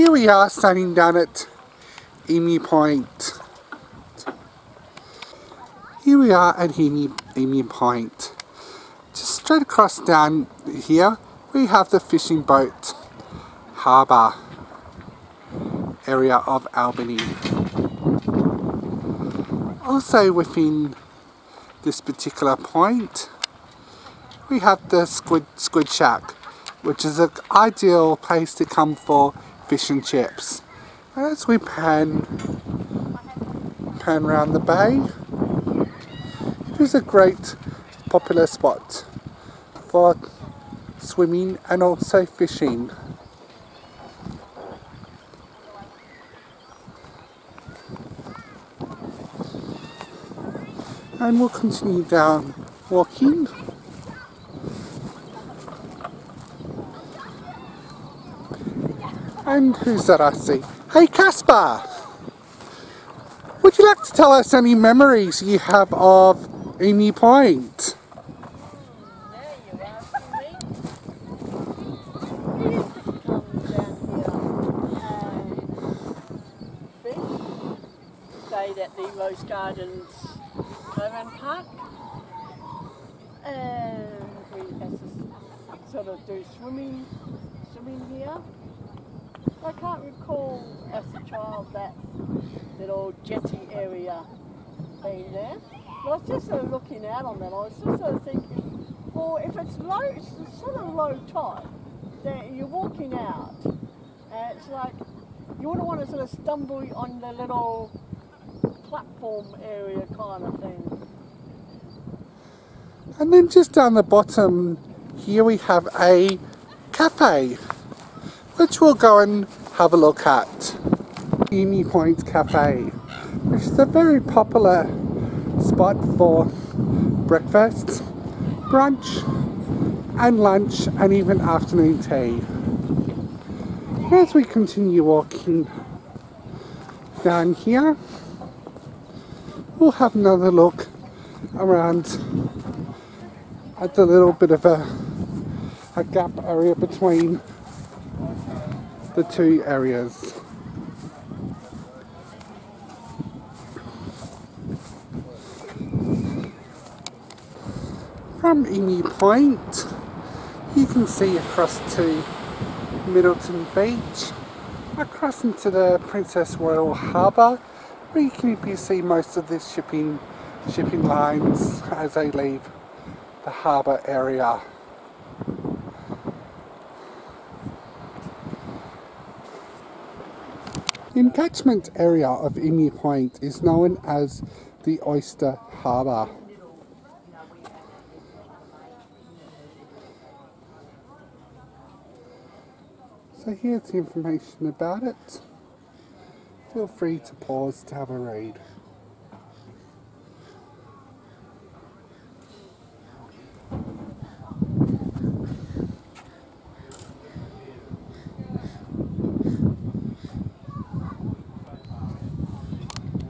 Here we are standing down at Emu Point. Here we are at Emu, Emu Point. Just straight across down here we have the fishing boat harbour area of Albany. Also within this particular point we have the Squid, Squid Shack which is an ideal place to come for fish and chips. As we pan, pan around the bay, it is a great popular spot for swimming and also fishing. And we'll continue down walking And who's that I see? Hey Kaspa! Would you like to tell us any memories you have of Emu Point? at the Rose Gardens Caravan Park and we sort of do swimming, swimming here. I can't recall as a child that little jetty area being there. I was just sort of looking out on that. I was just sort of thinking, well, if it's low, it's sort of low tide, then you're walking out, and it's like you wouldn't want to sort of stumble on the little platform area kind of thing. And then just down the bottom here we have a cafe which we'll go and have a look at. Emu Point Cafe which is a very popular spot for breakfast, brunch and lunch and even afternoon tea. As we continue walking down here we'll have another look around at the little bit of a, a gap area between the two areas. From Emu Point you can see across to Middleton Beach, across into the Princess Royal Harbour where you can see most of the shipping shipping lines as they leave the harbour area. The catchment area of Emu Point is known as the Oyster Harbour. So here's the information about it. Feel free to pause to have a read.